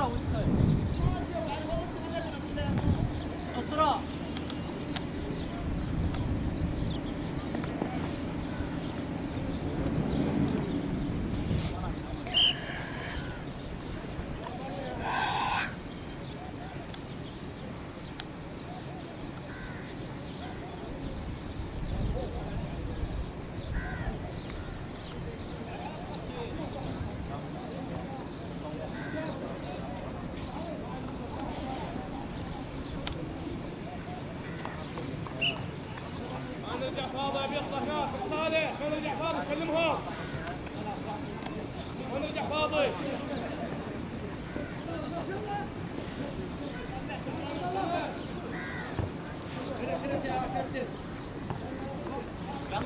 돌아오니까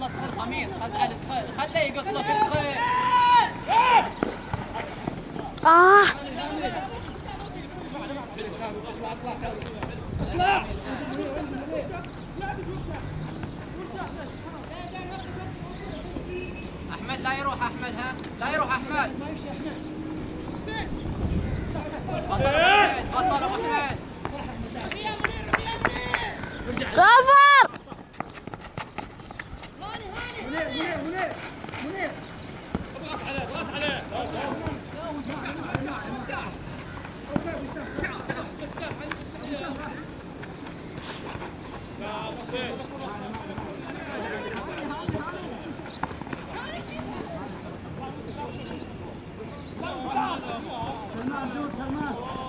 يلا ادخل خميس خزعل ادخل خله يقتلك ادخل آه. أحمد لا يروح أحمد ها؟ لا يروح أحمد. بطل ابو حميد بطل غفر اضغط Tamam tamam.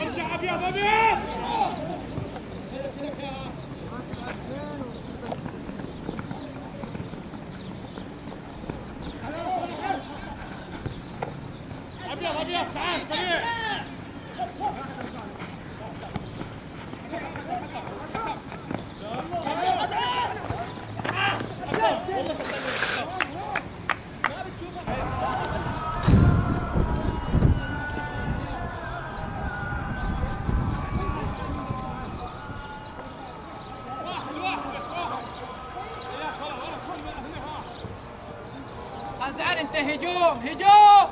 ارجع ابيض ابيض ابيض تعال سريع خزعل انت هجوم هجوم.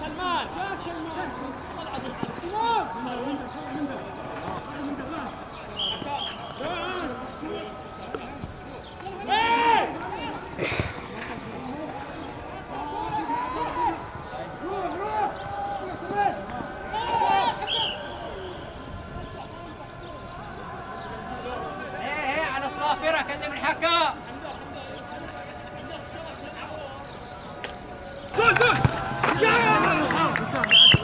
سلمان سلمان سلمان. Gracias.